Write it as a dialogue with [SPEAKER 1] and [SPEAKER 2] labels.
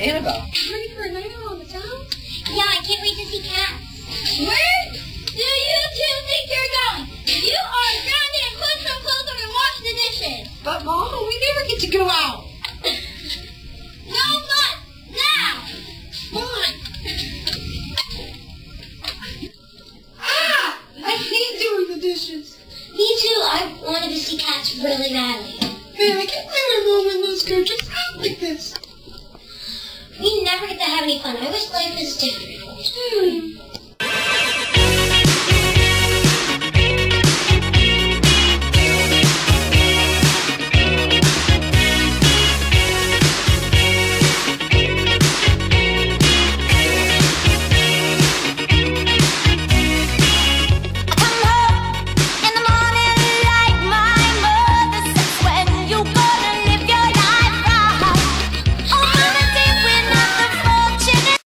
[SPEAKER 1] Annabelle.
[SPEAKER 2] Ready for a night out on the town?
[SPEAKER 3] Yeah, I can't wait to see cats.
[SPEAKER 2] Where do you two think you're going? You are grounded and put some clothes on and wash the dishes.
[SPEAKER 1] But Mama, we never get to go out.
[SPEAKER 2] No but now.
[SPEAKER 1] Fine. Ah! I hate doing the dishes.
[SPEAKER 3] Me too. I wanted to see cats really badly.
[SPEAKER 1] Man, I can't believe my mom and Liz go just out like this.
[SPEAKER 3] Any fun. I wish life was different.
[SPEAKER 2] Hmm.